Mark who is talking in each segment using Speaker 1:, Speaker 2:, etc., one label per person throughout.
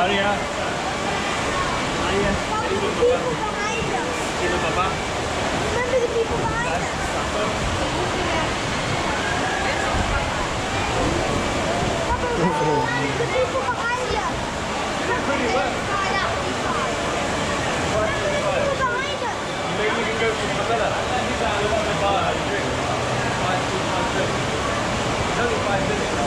Speaker 1: Aria. Aria. Remember the people behind us. Remember the people behind us. Remember the people behind us. Pretty the minutes.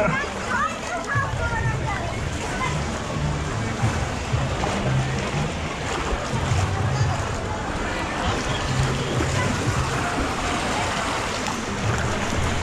Speaker 1: Yeah.